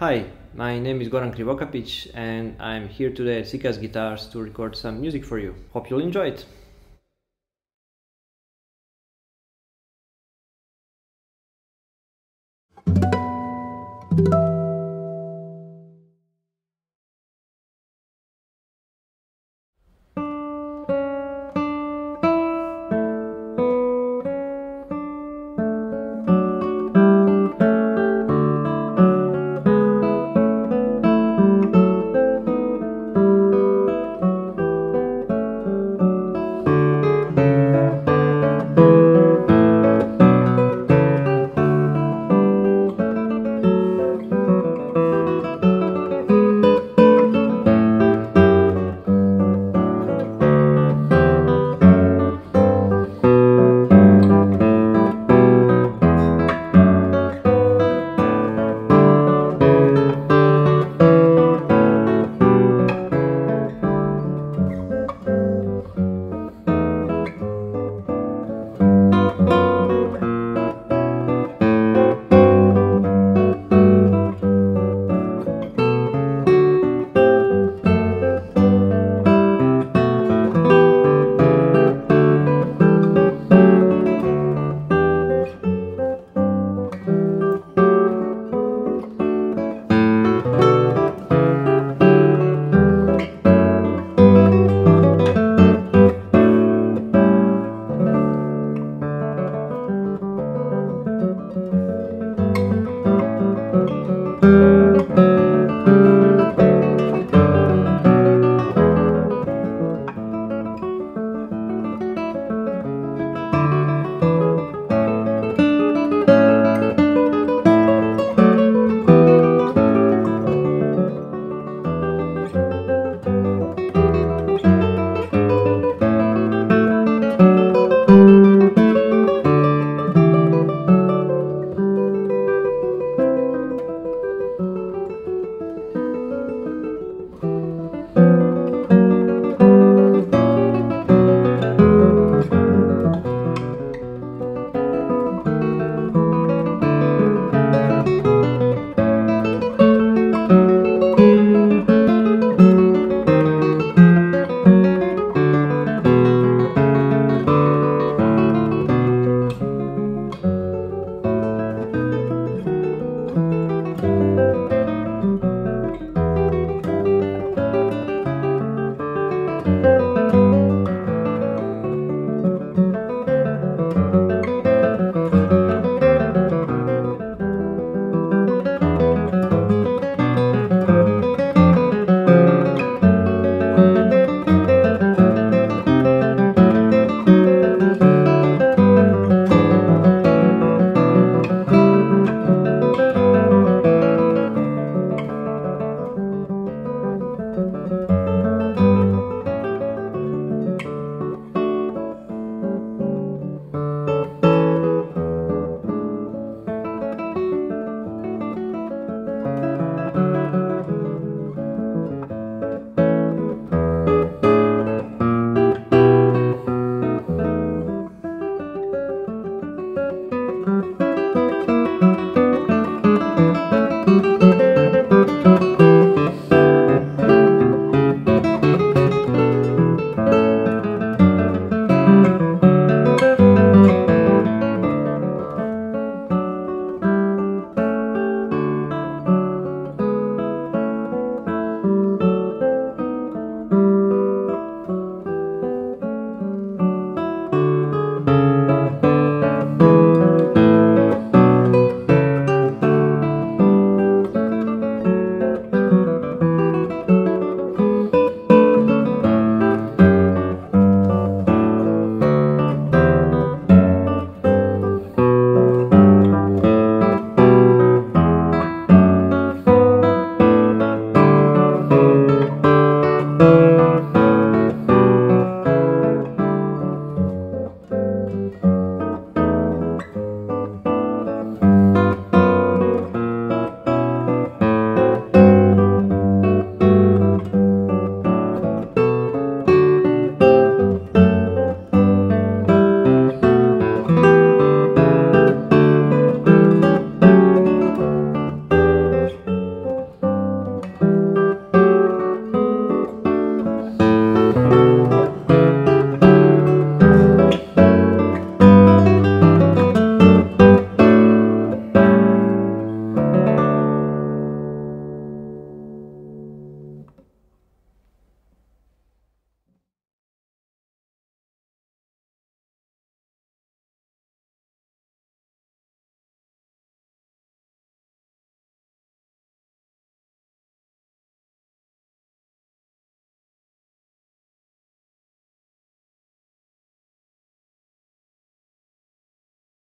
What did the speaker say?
Hi, my name is Goran Krivokapic and I'm here today at Siccas Guitars to record some music for you. Hope you'll enjoy it.